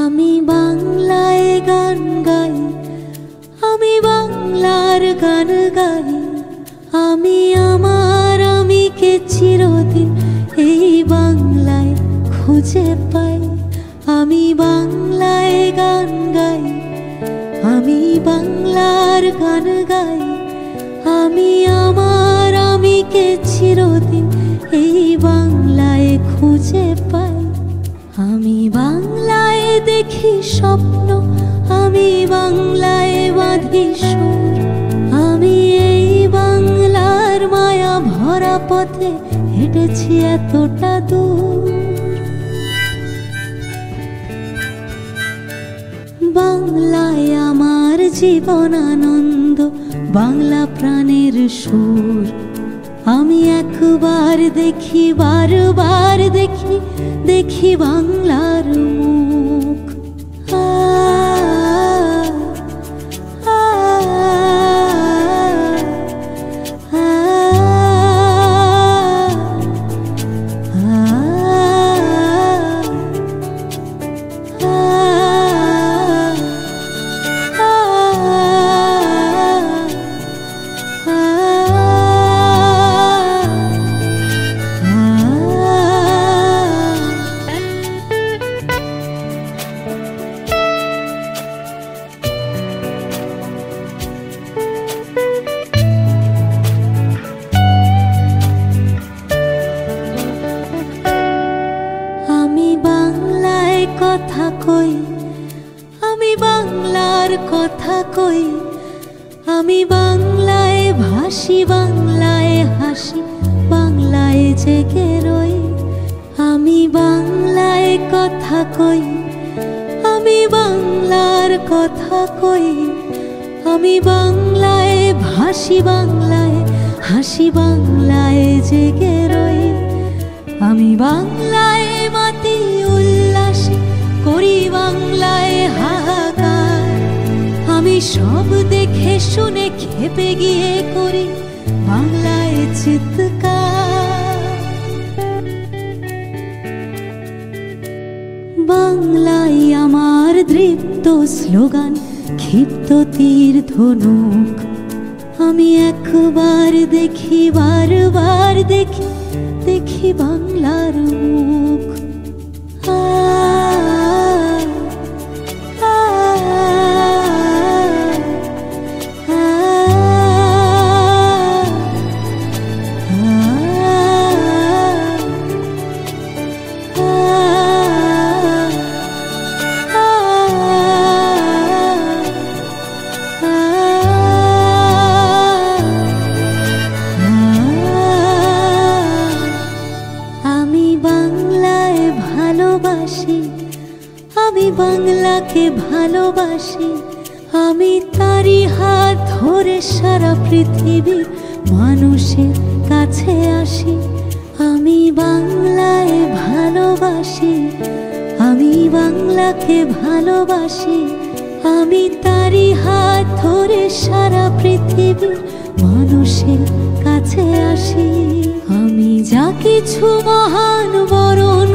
আমি বাংলায় গান গাই, আমি বাংলার গান গাই। আমি আমার আমিকে চিরদিন এই বাংলায় খুঁজে পাই। আমি চিরদিন এই বাংলায় খুঁজে পাই। আমি বাংলায় দেখি স্বপ্ন, আমি বাংলায় বাঁধি সুর। আমি এই বাংলার মায়া ভরা পথে হেঁটেছি এতটা দূর। বাংলায় আমার জীবন আনন্দ বাংলা প্রাণের সুর। আমি একবার দেখি বারবার দেখি দেখি বাংলার কই? আমি বাংলার কথা কই? আমি বাংলায় ভাসি, বাংলায় হাসি, বাংলায় জেগে রই। আমি বাংলায় কথা কই? আমি বাংলার কথা কই? আমি বাংলায় ভাসি, বাংলায় হাসি, বাংলায় জেগে রই। আমি বাংলায় সব দেখে শুনে খেপে গিয়ে করি বাংলায় চিৎকার। বাংলায় আমার দৃপ্ত স্লোগান ক্ষিপ্ত তীর ধনুক। আমি একবার দেখি বারবার দেখি দেখি বাংলার মুখ। আ, ভালোবাসি। আমি বাংলাকে ভালোবাসি। আমি তারই হাত ধরে সারা পৃথিবী মানুষের কাছে আসি। আমি বাংলায় ভালোবাসি। আমি বাংলাকে ভালোবাসি। আমি তারই হাত ধরে সারা পৃথিবীর মানুষের কাছে আসি। আমি যা কিছু মহান বরণ